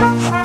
Bye.